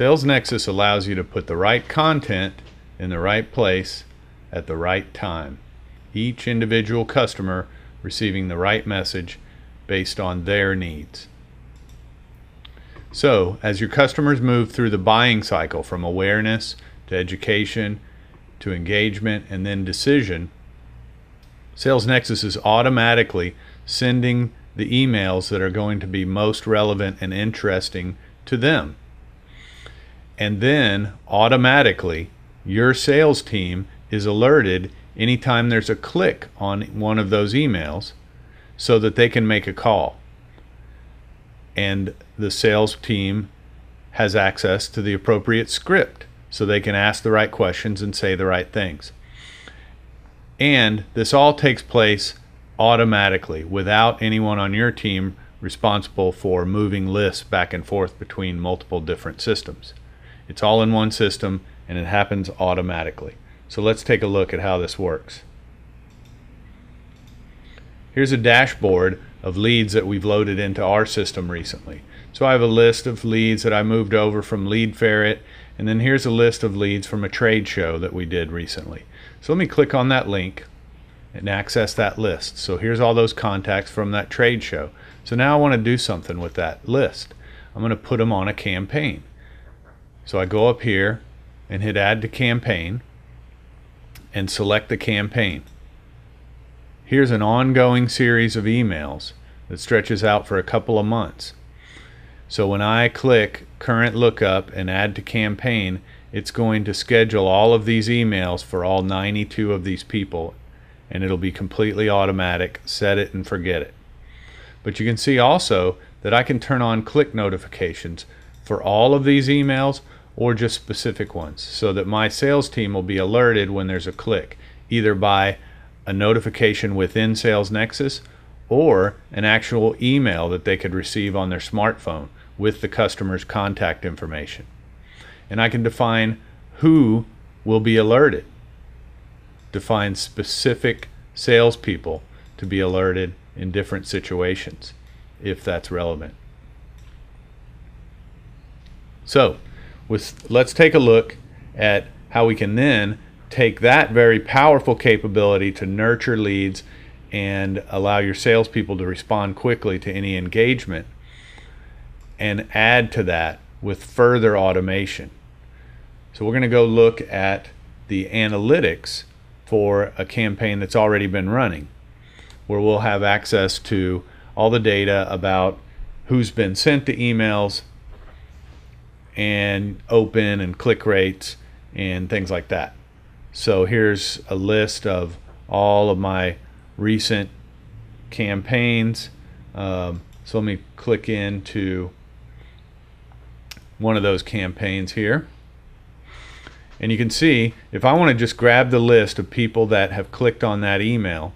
Sales Nexus allows you to put the right content in the right place at the right time. Each individual customer receiving the right message based on their needs. So, as your customers move through the buying cycle from awareness to education to engagement and then decision, Sales Nexus is automatically sending the emails that are going to be most relevant and interesting to them. And then automatically, your sales team is alerted anytime there's a click on one of those emails so that they can make a call. And the sales team has access to the appropriate script so they can ask the right questions and say the right things. And this all takes place automatically without anyone on your team responsible for moving lists back and forth between multiple different systems. It's all in one system and it happens automatically. So let's take a look at how this works. Here's a dashboard of leads that we've loaded into our system recently. So I have a list of leads that I moved over from Lead Ferret, and then here's a list of leads from a trade show that we did recently. So let me click on that link and access that list. So here's all those contacts from that trade show. So now I want to do something with that list. I'm going to put them on a campaign. So I go up here and hit add to campaign and select the campaign. Here's an ongoing series of emails that stretches out for a couple of months. So when I click current lookup and add to campaign, it's going to schedule all of these emails for all 92 of these people and it'll be completely automatic. Set it and forget it. But you can see also that I can turn on click notifications for all of these emails or just specific ones so that my sales team will be alerted when there's a click, either by a notification within Sales Nexus or an actual email that they could receive on their smartphone with the customer's contact information. And I can define who will be alerted, define specific salespeople to be alerted in different situations if that's relevant. So, with, let's take a look at how we can then take that very powerful capability to nurture leads and allow your salespeople to respond quickly to any engagement and add to that with further automation. So we're going to go look at the analytics for a campaign that's already been running, where we'll have access to all the data about who's been sent the emails and open and click rates and things like that. So here's a list of all of my recent campaigns. Um, so let me click into one of those campaigns here. And you can see if I want to just grab the list of people that have clicked on that email,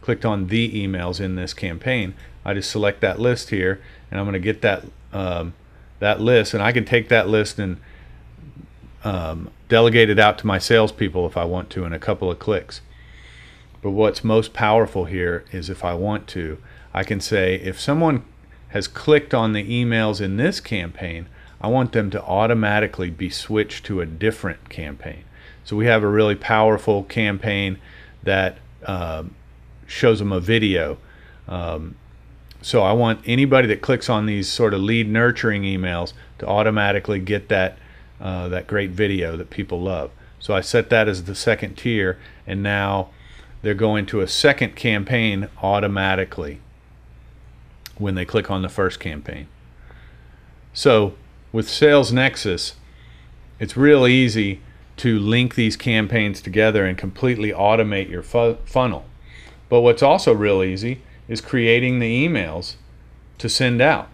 clicked on the emails in this campaign, I just select that list here and I'm going to get that um, that list and I can take that list and um, delegate it out to my salespeople if I want to in a couple of clicks. But what's most powerful here is if I want to, I can say if someone has clicked on the emails in this campaign, I want them to automatically be switched to a different campaign. So we have a really powerful campaign that um, shows them a video. Um, so I want anybody that clicks on these sort of lead nurturing emails to automatically get that uh, that great video that people love. So I set that as the second tier, and now they're going to a second campaign automatically when they click on the first campaign. So with Sales Nexus, it's real easy to link these campaigns together and completely automate your fu funnel. But what's also real easy is creating the emails to send out.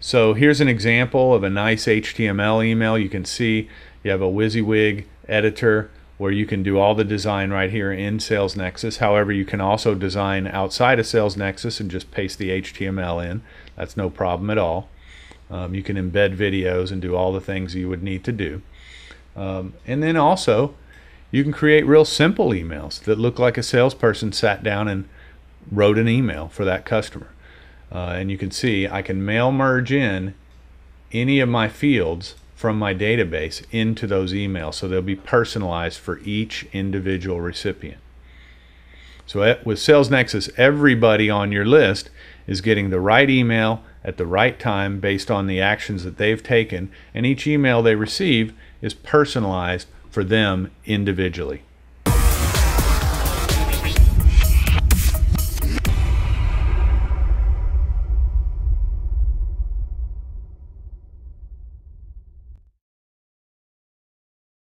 So here's an example of a nice HTML email. You can see you have a WYSIWYG editor where you can do all the design right here in Sales Nexus. However, you can also design outside of Sales Nexus and just paste the HTML in. That's no problem at all. Um, you can embed videos and do all the things you would need to do. Um, and then also, you can create real simple emails that look like a salesperson sat down and wrote an email for that customer. Uh, and you can see I can mail merge in any of my fields from my database into those emails. So they'll be personalized for each individual recipient. So with Sales Nexus, everybody on your list is getting the right email at the right time based on the actions that they've taken, and each email they receive is personalized for them individually.